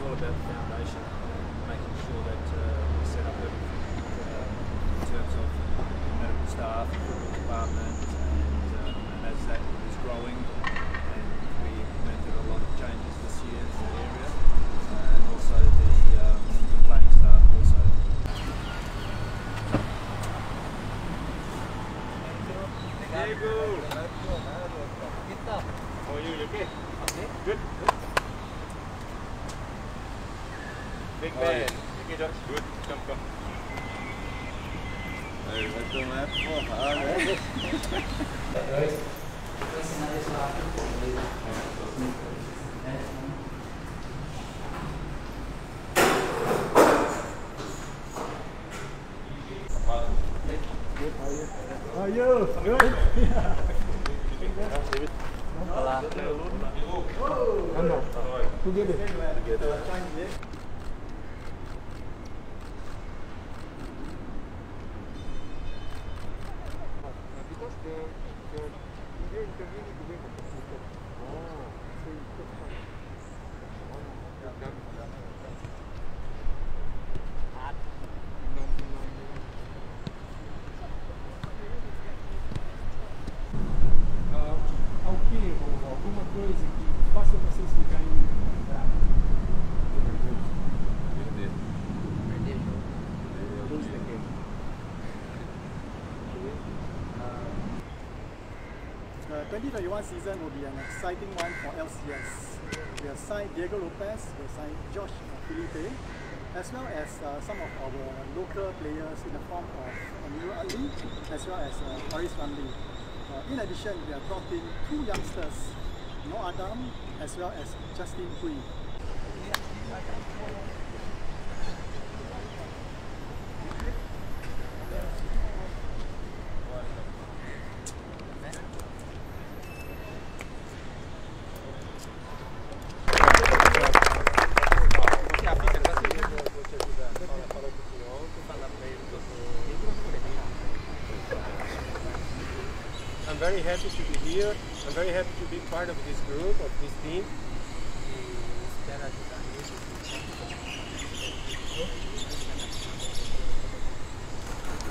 was all about the foundation, making sure that uh, we set up everything uh, in terms of medical staff, medical department, and, um, and as that is growing, and we implemented a lot of changes this year in the area, uh, and also the, um, the playing staff also. Diego! How are you? You okay? Okay. Good? Good. Big man. Okay, Josh. Good. Come, come. Ay, ito nga po. Ah, Because alguma coisa que faça vocês ficarem bravos. Perder jogo. Lose the game. The 2021 season will be an exciting one for LCS. We have signed Diego Lopes, we have signed Josh Felipe, as well as uh, some of our local players in the form of Amirul Adli, as well as uh, Faris Ramli. Uh, in addition, we have brought in two youngsters, Nur Adam, as well as Justin Hui. Very happy to be here. I'm very happy to be part of this group, of this team.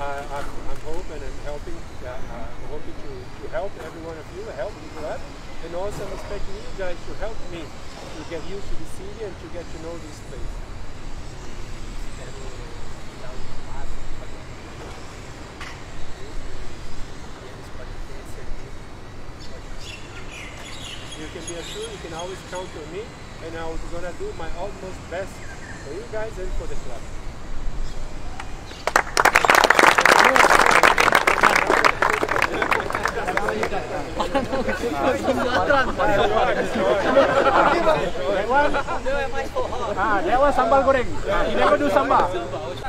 I, I'm, I'm hoping and helping. Uh, I'm hoping to, to help every one of you, help people up, and also I'm expecting you guys to help me to get used to the city and to get to know this place. You can be assured you can always count on me, and I was gonna do my utmost best for you guys and for the club. Ah, that was sambal goreng. He never do sambal.